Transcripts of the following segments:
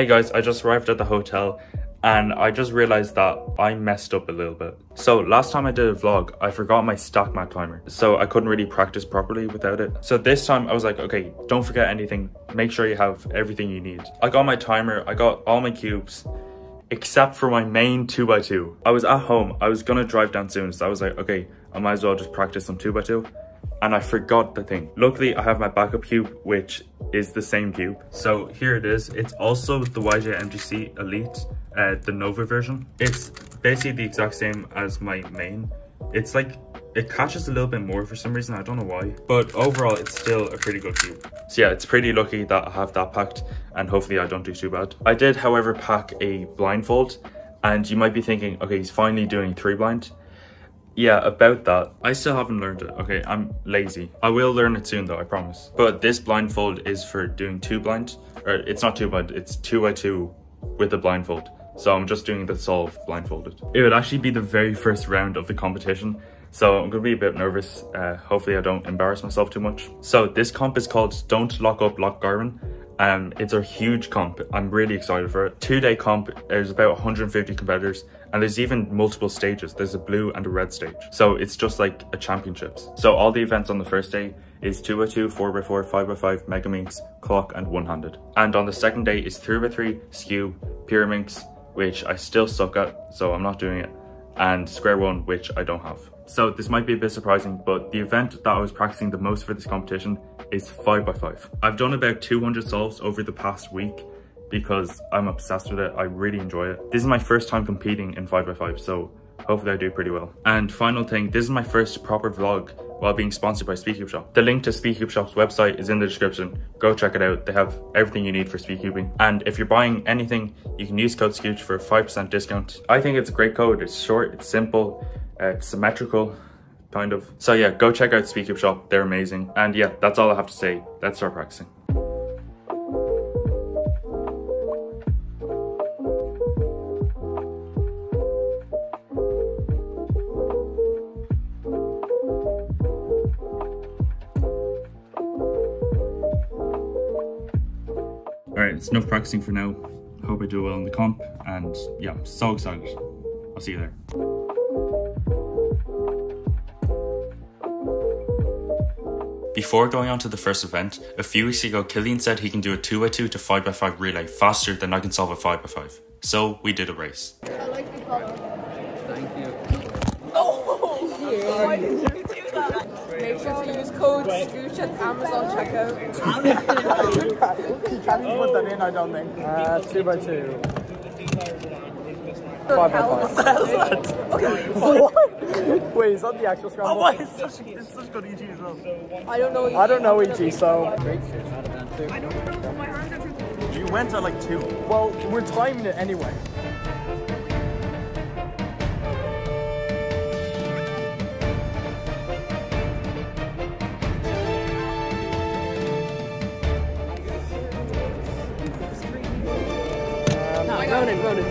Hey guys, I just arrived at the hotel and I just realized that I messed up a little bit. So last time I did a vlog, I forgot my stack mat timer. So I couldn't really practice properly without it. So this time I was like, okay, don't forget anything. Make sure you have everything you need. I got my timer, I got all my cubes, except for my main 2x2. I was at home, I was gonna drive down soon, so I was like, okay, I might as well just practice some 2x2 and I forgot the thing. Luckily, I have my backup cube, which is the same cube. So here it is. It's also the YJ MGC Elite, uh, the Nova version. It's basically the exact same as my main. It's like, it catches a little bit more for some reason, I don't know why. But overall, it's still a pretty good cube. So yeah, it's pretty lucky that I have that packed and hopefully I don't do too bad. I did, however, pack a blindfold and you might be thinking, okay, he's finally doing three blind yeah, about that, I still haven't learned it. Okay, I'm lazy. I will learn it soon though, I promise. But this blindfold is for doing two blind, or it's not two blind, it's two by two with a blindfold. So I'm just doing the solve blindfolded. It would actually be the very first round of the competition. So I'm gonna be a bit nervous. Uh, hopefully I don't embarrass myself too much. So this comp is called Don't Lock Up Loch Garman. Um, it's a huge comp. I'm really excited for it. Two day comp, there's about 150 competitors and there's even multiple stages. There's a blue and a red stage. So it's just like a championships. So all the events on the first day is 2x2, 4x4, 5x5, Megaminx, clock and one-handed. And on the second day is 3x3, skewb, pyraminx, which I still suck at, so I'm not doing it, and square one, which I don't have. So this might be a bit surprising, but the event that I was practicing the most for this competition is 5x5. I've done about 200 solves over the past week because I'm obsessed with it. I really enjoy it. This is my first time competing in 5x5, so hopefully I do pretty well. And final thing, this is my first proper vlog while being sponsored by Speedcube Shop. The link to Speedcube Shop's website is in the description. Go check it out. They have everything you need for speedcubing. And if you're buying anything, you can use code Scooch for a 5% discount. I think it's a great code. It's short, it's simple, uh, it's symmetrical, kind of. So yeah, go check out Speedcube Shop. They're amazing. And yeah, that's all I have to say. Let's start practicing. It's enough practicing for now. Hope I do well in the comp, and yeah, I'm so excited. I'll see you there. Before going on to the first event, a few weeks ago Killian said he can do a 2x2 to 5x5 relay faster than I can solve a 5x5. So we did a race. I like the color. Thank you. Oh, yeah. Why did you do that? Make sure to use code Scooch at Amazon checkout. you can't even put that in, I don't think. Uh, two by two. Five by five. what? Wait, is that the actual scramble? Oh, it's such, it's such good EG as well. I don't know. I don't know EG, so. You went at like two. Well, we're timing it anyway. Ronan, Ronan.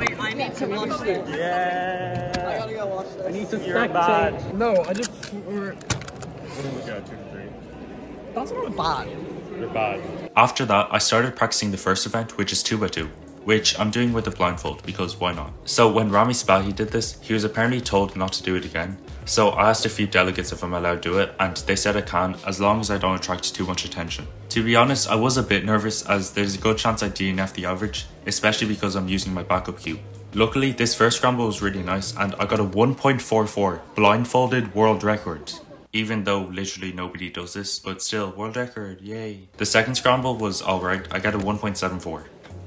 Wait, I need to watch this. Yeah. I gotta go watch this. I need to You're stack bad. No, I just. We're... That's not bad. You're bad. After that, I started practicing the first event, which is 2x2, which I'm doing with a blindfold because why not? So when Rami Sbahi did this, he was apparently told not to do it again. So I asked a few delegates if I'm allowed to do it, and they said I can as long as I don't attract too much attention. To be honest, I was a bit nervous as there's a good chance I DNF the average, especially because I'm using my backup cube. Luckily, this first scramble was really nice and I got a 1.44 blindfolded world record. Even though literally nobody does this, but still, world record, yay. The second scramble was alright, I got a 1.74.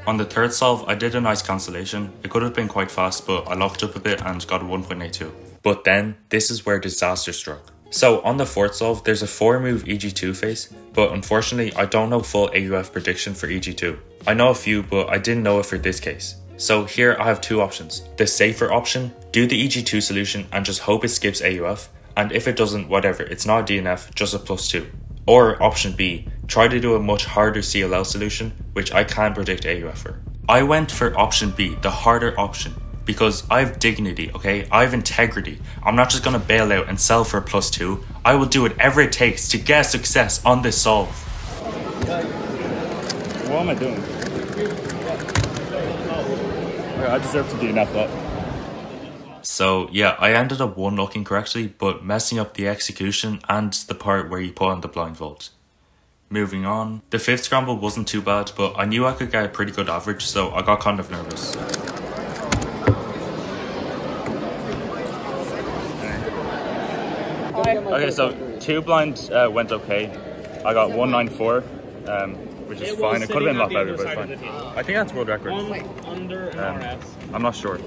On the third solve, I did a nice cancellation. It could have been quite fast, but I locked up a bit and got a 1.82. But then, this is where disaster struck. So on the fourth solve, there's a 4 move EG2 face, but unfortunately I don't know full AUF prediction for EG2. I know a few, but I didn't know it for this case. So here I have two options. The safer option, do the EG2 solution and just hope it skips AUF, and if it doesn't, whatever, it's not a DNF, just a plus 2. Or option B, try to do a much harder CLL solution, which I can predict AUF for. I went for option B, the harder option, because I have dignity, okay? I have integrity. I'm not just gonna bail out and sell for a plus 2. I will do whatever it takes to get success on this solve. What am I doing? I deserve to DNF that. So yeah, I ended up one looking correctly, but messing up the execution and the part where you put on the blindfold. Moving on, the fifth scramble wasn't too bad, but I knew I could get a pretty good average, so I got kind of nervous. Okay, so two blind uh, went okay. I got 194, um, which is fine. It could have been a lot better, but it's fine. I think that's world record. under Um, I'm not sure.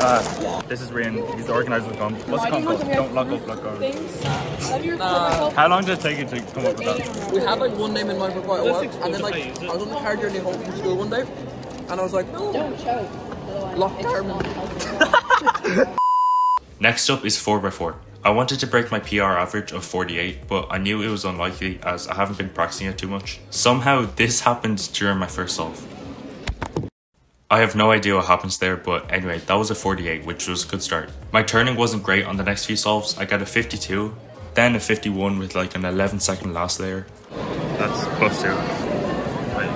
Uh, this is Rian. He's the organizer of the comp. What's the comp called? Don't lock up, lock over. How long did it take you to come up with that? We had like one name in mind for quite a while, and then like I was on the car journey home from school one day, and I was like, oh, lock term. Next up is 4x4. I wanted to break my PR average of 48, but I knew it was unlikely as I haven't been practicing it too much. Somehow, this happened during my first solve. I have no idea what happens there, but anyway, that was a 48, which was a good start. My turning wasn't great on the next few solves. I got a 52, then a 51 with like an 11 second last layer. That's plus two. Wait,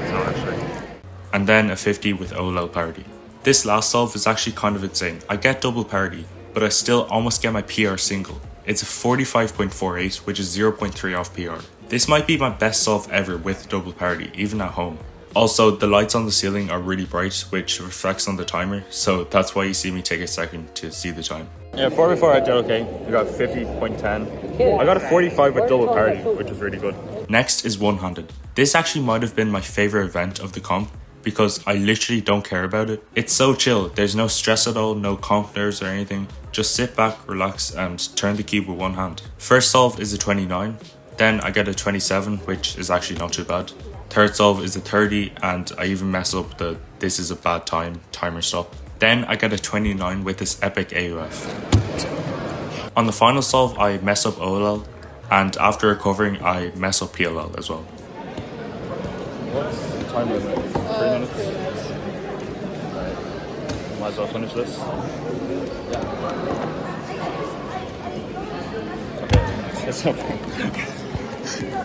it's not actually. And then a 50 with OLL parity. This last solve is actually kind of insane. I get double parity, but I still almost get my PR single. It's a 45.48, which is 0.3 off PR. This might be my best solve ever with double parity, even at home. Also, the lights on the ceiling are really bright, which reflects on the timer, so that's why you see me take a second to see the time. Yeah, 4 before I did okay. I got 50.10. I got a 45 with double parity, which is really good. Next is one handed. This actually might have been my favorite event of the comp because I literally don't care about it. It's so chill, there's no stress at all, no comp nerves or anything. Just sit back, relax, and turn the cube with one hand. First solve is a 29, then I get a 27, which is actually not too bad. Third solve is a 30, and I even mess up the this is a bad time timer stop. Then I get a 29 with this epic AUF. On the final solve, I mess up OLL, and after recovering, I mess up PLL as well. Time limit? Uh, three minutes? Might as well finish this. Okay, it's okay.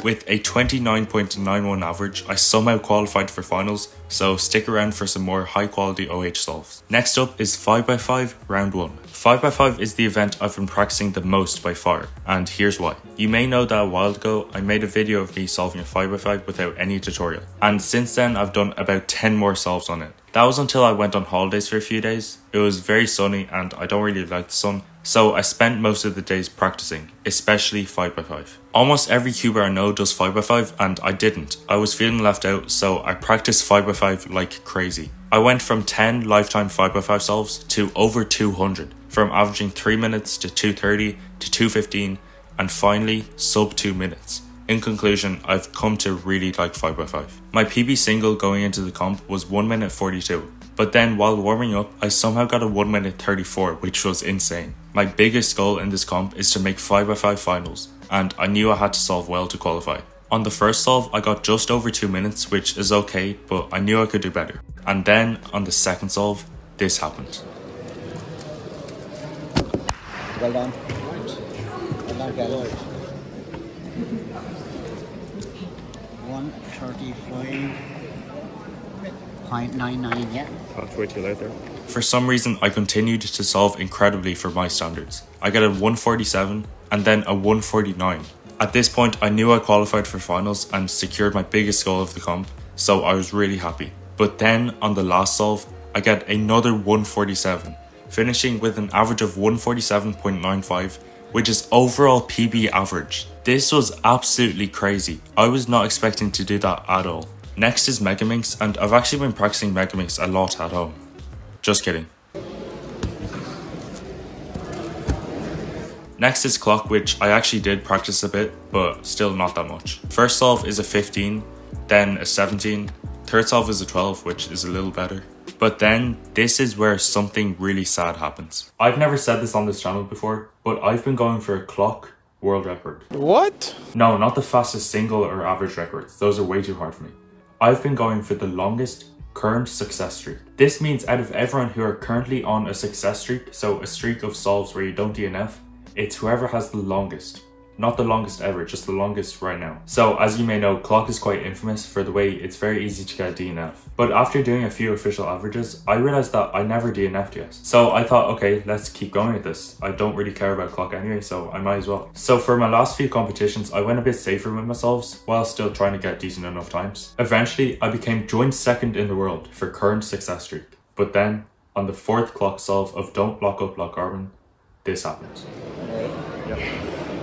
With a 29.91 average, I somehow qualified for finals, so stick around for some more high quality OH solves. Next up is 5x5 round 1. 5x5 is the event I've been practicing the most by far, and here's why. You may know that a while ago I made a video of me solving a 5x5 without any tutorial, and since then I've done about 10 more solves on it. That was until I went on holidays for a few days. It was very sunny and I don't really like the sun, so I spent most of the days practicing, especially 5x5. Almost every cuber I know does 5x5 and I didn't. I was feeling left out, so I practiced 5x5 like crazy. I went from 10 lifetime 5x5 solves to over 200, from averaging 3 minutes to 230 to 215 and finally sub 2 minutes. In conclusion, I've come to really like 5x5. My PB single going into the comp was 1 minute 42, but then while warming up, I somehow got a 1 minute 34, which was insane. My biggest goal in this comp is to make 5x5 finals, and I knew I had to solve well to qualify. On the first solve, I got just over 2 minutes, which is okay, but I knew I could do better. And then on the second solve, this happened. Well done. Well done, Gavin. One thirty-five point nine nine. Yeah. That's way too late there. For some reason, I continued to solve incredibly for my standards. I got a 147 and then a 149. At this point, I knew I qualified for finals and secured my biggest goal of the comp, so I was really happy. But then on the last solve, I get another 147, finishing with an average of 147.95, which is overall PB average. This was absolutely crazy. I was not expecting to do that at all. Next is Megaminx, and I've actually been practicing Megaminx a lot at home. Just kidding. Next is clock, which I actually did practice a bit, but still not that much. First solve is a 15, then a 17, third solve is a 12, which is a little better. But then this is where something really sad happens. I've never said this on this channel before, but I've been going for a clock world record. What? No, not the fastest single or average records. Those are way too hard for me. I've been going for the longest current success streak. This means out of everyone who are currently on a success streak, so a streak of solves where you don't DNF, it's whoever has the longest. Not the longest ever, just the longest right now. So as you may know, clock is quite infamous for the way it's very easy to get DNF. But after doing a few official averages, I realized that I never DNF'd yet. So I thought, okay, let's keep going with this. I don't really care about clock anyway, so I might as well. So for my last few competitions, I went a bit safer with myself while still trying to get decent enough times. Eventually, I became joint second in the world for current success streak. But then, on the fourth clock solve of Don't Block Up Loch Garman, this happened. Yep.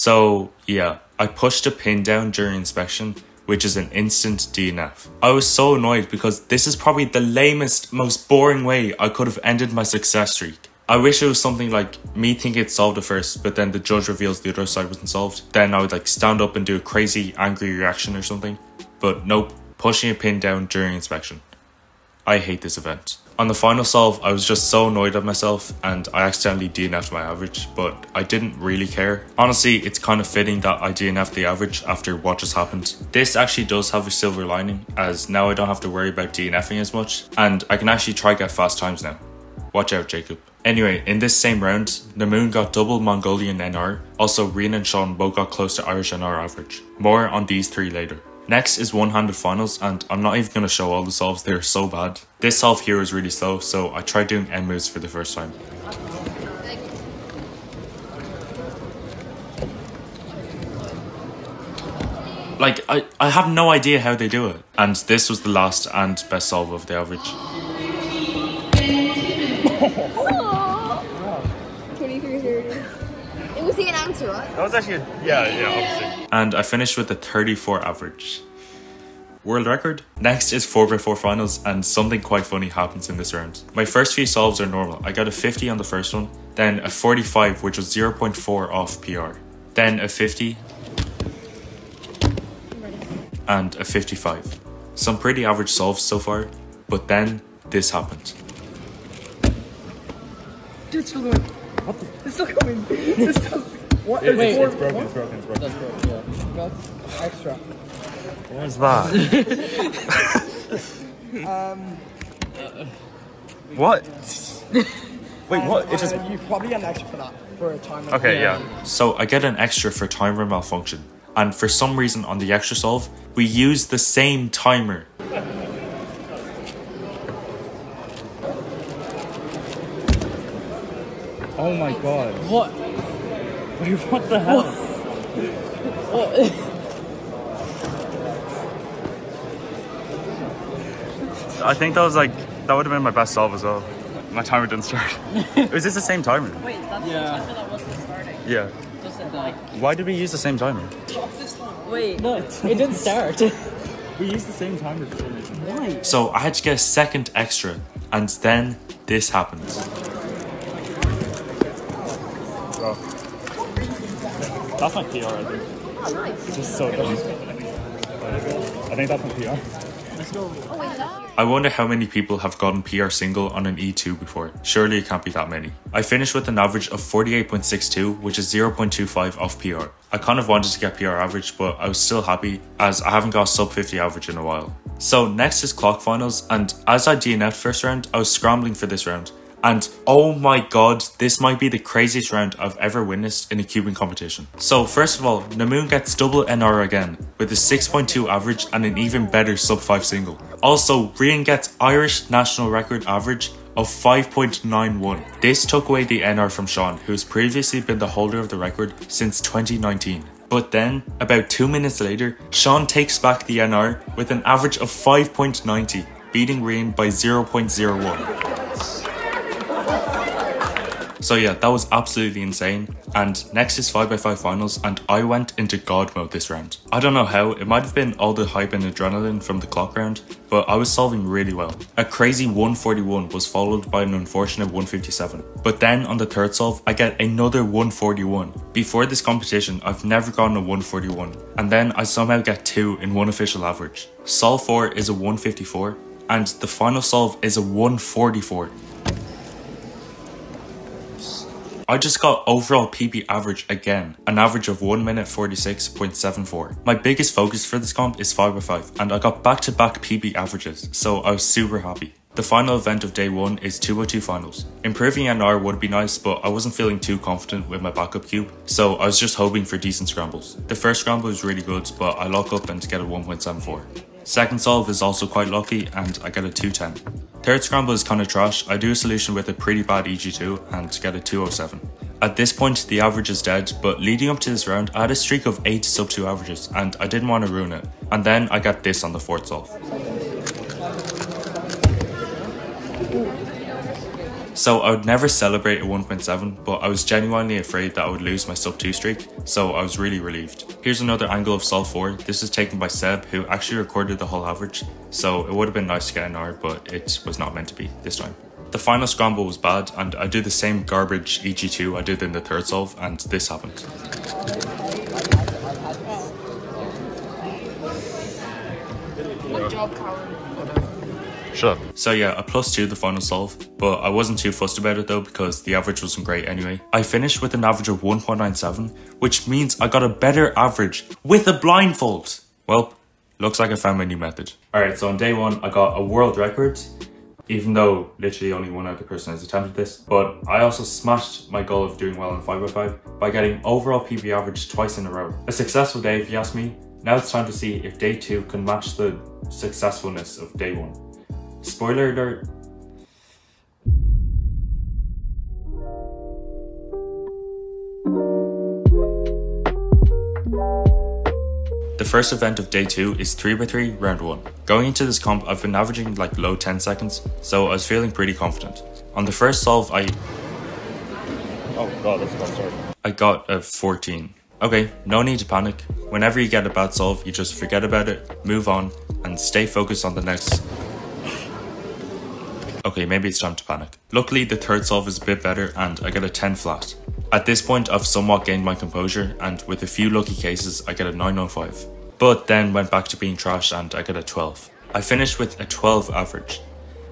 So yeah, I pushed a pin down during inspection, which is an instant DNF. I was so annoyed because this is probably the lamest, most boring way I could have ended my success streak. I wish it was something like me thinking it solved at first, but then the judge reveals the other side wasn't solved. Then I would like stand up and do a crazy angry reaction or something. But nope, pushing a pin down during inspection. I hate this event. On the final solve, I was just so annoyed at myself and I accidentally DNF'd my average, but I didn't really care. Honestly, it's kind of fitting that I DNF'd the average after what just happened. This actually does have a silver lining, as now I don't have to worry about DNFing as much, and I can actually try get fast times now. Watch out, Jacob. Anyway, in this same round, Namoon got double Mongolian NR, also Rian and Sean both got close to Irish NR average. More on these three later. Next is one-handed finals and I'm not even going to show all the solves, they're so bad. This solve here is really slow, so I tried doing end moves for the first time. Like, I, I have no idea how they do it. And this was the last and best solve of the average. It was the announcer, right? That was actually, yeah, yeah, obviously. And I finished with a 34 average. World record? Next is 4x4 finals, and something quite funny happens in this round. My first few solves are normal. I got a 50 on the first one, then a 45, which was 0.4 off PR, then a 50, and a 55. Some pretty average solves so far, but then this happened. Dude, still going. What the? It's still going. It's still. What? It- It's it's- broken, it's broken, it's broken. That's broke, yeah. That's extra. What's that? what? Wait, what? It just Uh, you probably get an extra for that for a timer. Okay, yeah. So I get an extra for timer malfunction. And for some reason on the extra solve, we use the same timer. Oh my god. What? Wait, what the hell? I think that was like, that would have been my best solve as well. My timer didn't start. Is this the same timer? Wait, that's Yeah. the timer that wasn't starting. Yeah. Like, Why did we use the same timer? wait, No, it didn't start. We used the same timer for some reason. Why? So I had to get a second extra. And then this happened. Bro. That's my PR, I think. Just so dumb. I think that's my PR. Oh, I wonder how many people have gotten PR single on an E2 before. Surely it can't be that many. I finished with an average of 48.62, which is 0.25 off PR. I kind of wanted to get PR average, but I was still happy as I haven't got sub 50 average in a while. So next is clock finals, and as I DNF first round, I was scrambling for this round. And oh my god, this might be the craziest round I've ever witnessed in a Cuban competition. So first of all, Namoon gets double NR again, with a 6.2 average and an even better sub 5 single. Also, Rian gets Irish national record average of 5.91. This took away the NR from Sean, who has previously been the holder of the record since 2019. But then, about two minutes later, Sean takes back the NR with an average of 5.90, beating Rian by 0.01. So yeah, that was absolutely insane. And next is 5x5 finals, and I went into God mode this round. I don't know how, it might have been all the hype and adrenaline from the clock round, but I was solving really well. A crazy 141 was followed by an unfortunate 157. But then on the third solve, I get another 141. Before this competition, I've never gotten a 141, and then I somehow get two in one official average. Solve 4 is a 154, and the final solve is a 144. I just got overall PB average again, an average of 1 minute 46.74. My biggest focus for this comp is 5x5 and I got back to back PB averages, so I was super happy. The final event of day 1 is 2x2 finals. Improving NR would be nice, but I wasn't feeling too confident with my backup cube, so I was just hoping for decent scrambles. The first scramble was really good, but I lock up and get a 1.74. Second solve is also quite lucky and I get a 210. Third scramble is kinda trash, I do a solution with a pretty bad EG2 and get a 207. At this point the average is dead, but leading up to this round I had a streak of 8 sub 2 averages and I didn't want to ruin it. And then I got this on the fourth solve. So I would never celebrate a 1.7, but I was genuinely afraid that I would lose my sub 2 streak, so I was really relieved. Here's another angle of Solve 4. This is taken by Seb, who actually recorded the whole average, so it would have been nice to get an R, but it was not meant to be this time. The final scramble was bad, and I did the same garbage EG2 I did in the third solve, and this happened. Good job, Colin. Up. So yeah, a plus two the final solve, but I wasn't too fussed about it though because the average wasn't great anyway. I finished with an average of 1.97, which means I got a better average with a blindfold. Well, looks like I found my new method. Alright, so on day one, I got a world record, even though literally only one other person has attempted this, but I also smashed my goal of doing well in 5x5 by getting overall PB average twice in a row. A successful day if you ask me. Now it's time to see if day two can match the successfulness of day one. Spoiler alert. The first event of day 2 is 3x3 round 1. Going into this comp I've been averaging like low 10 seconds, so I was feeling pretty confident. On the first solve I Oh god, that's a bad start. I got a 14. Okay, no need to panic. Whenever you get a bad solve, you just forget about it, move on, and stay focused on the next. Okay, maybe it's time to panic. Luckily, the third solve is a bit better and I get a 10 flat. At this point, I've somewhat gained my composure and with a few lucky cases, I get a 905. But then went back to being trash and I get a 12. I finished with a 12 average.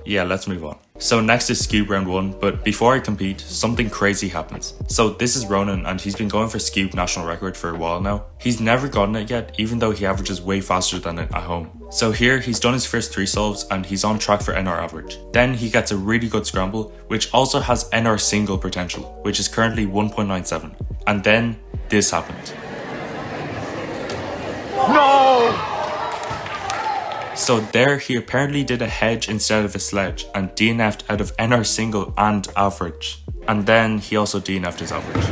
Yeah, let's move on. So next is Skewb round 1, but before I compete, something crazy happens. So this is Ronan and he's been going for Skewb national record for a while now. He's never gotten it yet, even though he averages way faster than it at home. So here, he's done his first 3 solves and he's on track for NR average. Then he gets a really good scramble, which also has NR single potential, which is currently 1.97. And then, this happened. So there he apparently did a hedge instead of a sledge and DNF'd out of NR single and average. And then he also DNF'd his average.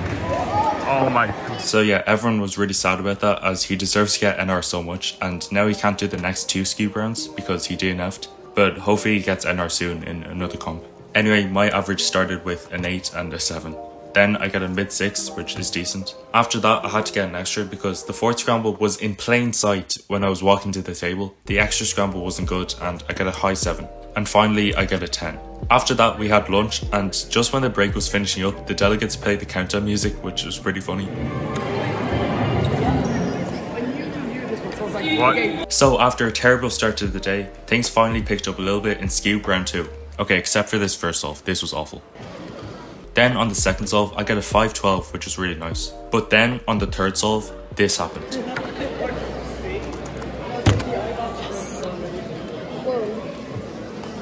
Oh my god. So yeah, everyone was really sad about that as he deserves to get NR so much and now he can't do the next two skewb rounds because he DNF'd. But hopefully he gets NR soon in another comp. Anyway, my average started with an 8 and a 7. Then I get a mid 6, which is decent. After that, I had to get an extra because the fourth scramble was in plain sight when I was walking to the table. The extra scramble wasn't good and I get a high 7. And finally, I get a 10. After that, we had lunch, and just when the break was finishing up, the delegates played the countdown music, which was pretty funny. What? So after a terrible start to the day, things finally picked up a little bit in Skewb round 2. Okay, except for this first off, this was awful. Then on the second solve, I get a 512, which is really nice. But then on the third solve, this happened.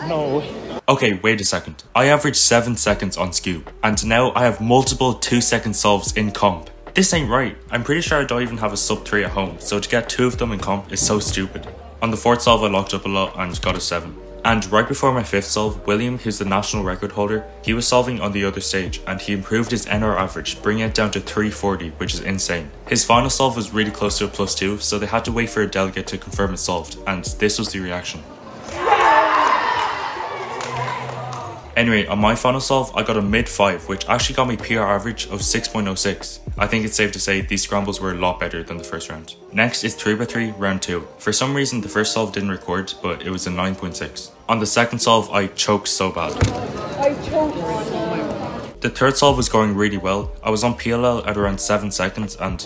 No. Okay, wait a second. I averaged 7 seconds on Skewb, and now I have multiple 2 second solves in comp. This ain't right. I'm pretty sure I don't even have a sub 3 at home, so to get 2 of them in comp is so stupid. On the fourth solve I locked up a lot and got a 7. And right before my fifth solve, William, who's the national record holder, he was solving on the other stage and he improved his NR average, bringing it down to 340, which is insane. His final solve was really close to a plus 2, so they had to wait for a delegate to confirm it solved, and this was the reaction. Anyway, on my final solve, I got a mid 5, which actually got me PR average of 6.06. I think it's safe to say these scrambles were a lot better than the first round. Next is 3x3 round 2. For some reason, the first solve didn't record, but it was a 9.6. On the second solve, I choked so bad. The third solve was going really well. I was on PLL at around 7 seconds and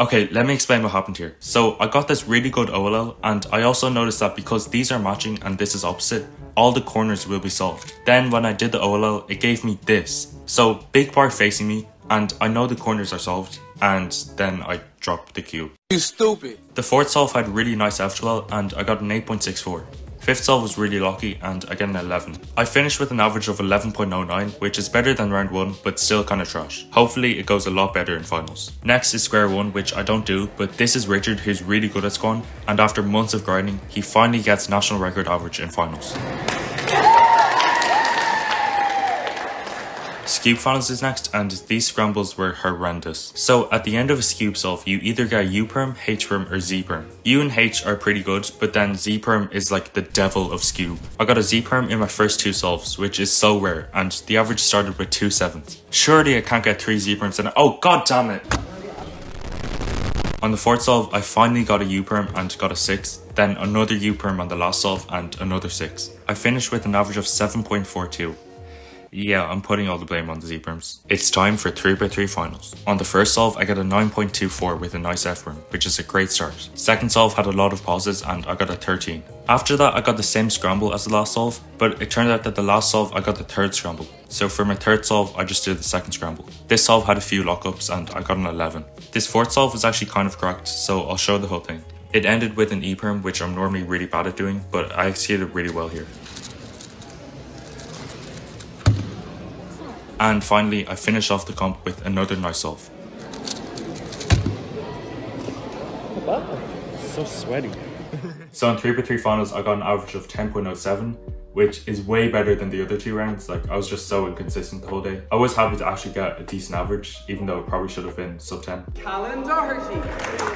Okay, let me explain what happened here. So I got this really good OLL and I also noticed that because these are matching and this is opposite, all the corners will be solved. Then when I did the OLL, it gave me this. So big bar facing me and I know the corners are solved and then I dropped the cube. You stupid. The fourth solve had really nice F2L and I got an 8.64. Fifth solve was really lucky and I get an 11. I finished with an average of 11.09 which is better than round 1 but still kinda trash. Hopefully it goes a lot better in finals. Next is square 1 which I don't do but this is Richard who's really good at squan and after months of grinding he finally gets national record average in finals. Skewb finals is next, and these scrambles were horrendous. So at the end of a Skewb solve, you either get U perm, H perm, or Z perm. U and H are pretty good, but then Z perm is like the devil of Skewb. I got a Z perm in my first two solves, which is so rare, and the average started with two sevens. Surely I can't get three Z perms and oh god damn it! On the fourth solve, I finally got a U perm and got a 6, then another U perm on the last solve and another 6. I finished with an average of 7.42. Yeah, I'm putting all the blame on the Z-perms. It's time for 3x3 finals. On the first solve, I got a 9.24 with a nice F-perm, which is a great start. Second solve had a lot of pauses and I got a 13. After that, I got the same scramble as the last solve, but it turned out that the last solve, I got the third scramble. So for my third solve, I just did the second scramble. This solve had a few lockups and I got an 11. This fourth solve was actually kind of correct, so I'll show the whole thing. It ended with an E-perm, which I'm normally really bad at doing, but I executed really well here. And finally, I finish off the comp with another nice solve. So sweaty. So in 3x3 finals, I got an average of 10.07, which is way better than the other two rounds. Like, I was just so inconsistent the whole day. I was happy to actually get a decent average, even though it probably should have been sub 10.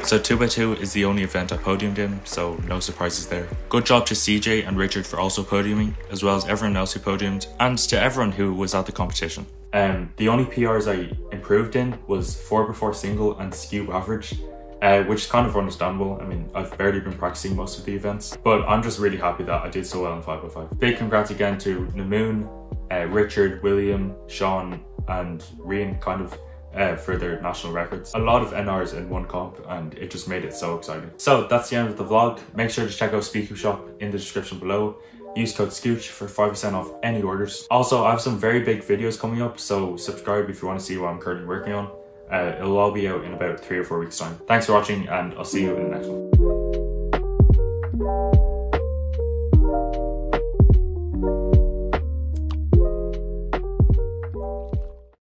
So 2x2 is the only event I podiumed in, so no surprises there. Good job to CJ and Richard for also podiuming, as well as everyone else who podiumed, and to everyone who was at the competition. Um, the only PRs I improved in was 4x4 single and Skewb average, uh, which is kind of understandable. I mean, I've barely been practicing most of the events, but I'm just really happy that I did so well in 5x5. Big congrats again to Namoon, uh, Richard, William, Sean, and Rian, kind of uh, for their national records. A lot of NRs in one comp and it just made it so exciting. So that's the end of the vlog. Make sure to check out Speedcube Shop in the description below. Use code SCOOCH for 5% off any orders. Also, I have some very big videos coming up, so subscribe if you want to see what I'm currently working on. Uh, it'll all be out in about three or four weeks time. Thanks for watching and I'll see you in the next one.